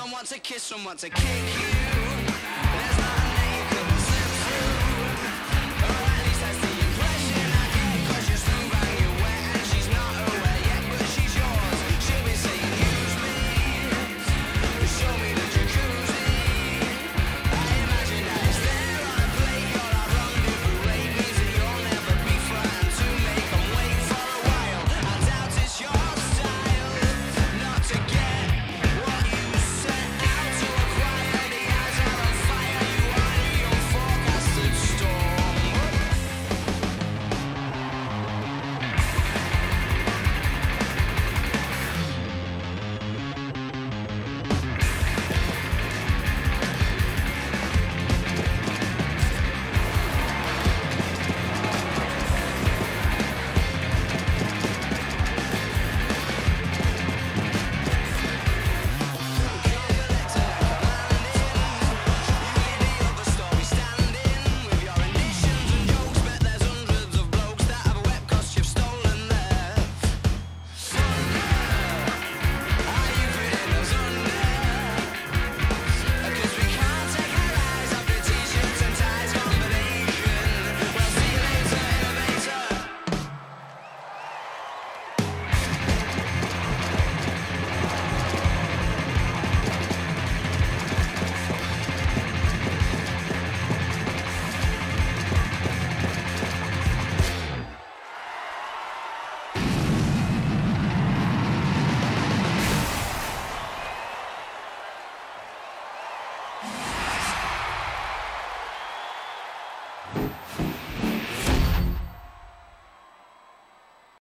someone to kiss, someone to kick you.